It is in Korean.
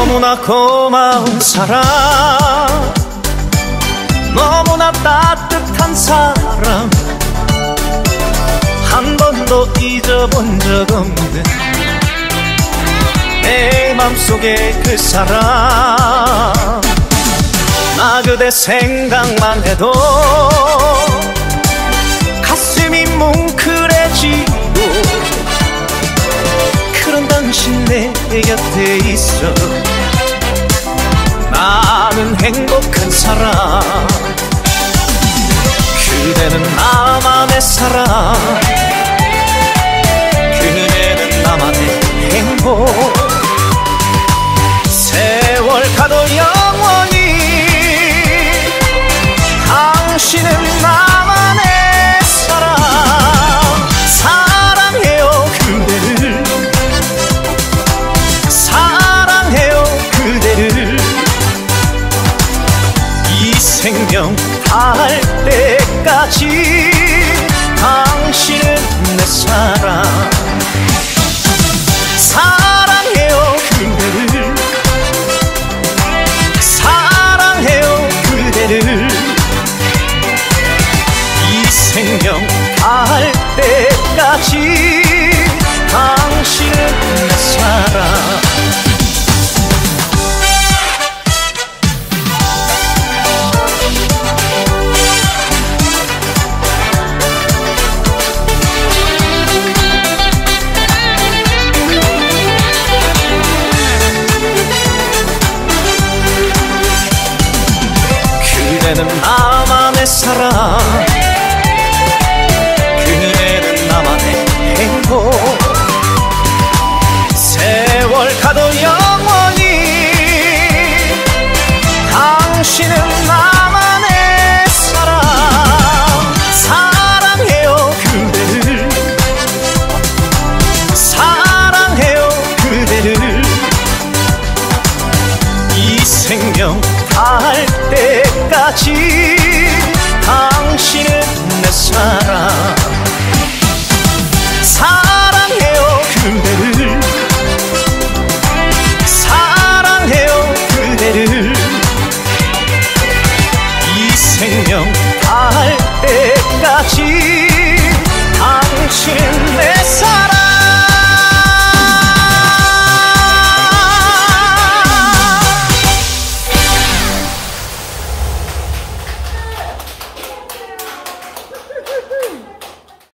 너무나 고마운 사람. 너무나 따뜻한 사람. 한 번도 잊어본 적 없는 내 맘속에 그 사람. 나 그대 생각만 해도 가슴이 뭉클해지고 그런 당신 내 곁에 있어 행복한 사람 그대는 나만의 사람 생명 다할 때까지 당신은 내 사랑. 사랑해요 그대를. 사랑해요 그대를. 이 생명 다할 때까지 그대는 나만의 사랑 그대는 나만의 행복. 세월 가도 영원히 당신은 나만의 사랑 사랑해요 그대를. 사랑해요 그대를. 이 생명 다할 때 끝까지 당신은 내 사랑 사랑해요 그대를. 사랑해요 그대를. 이 생명 다할 때까지 당신은 내 사랑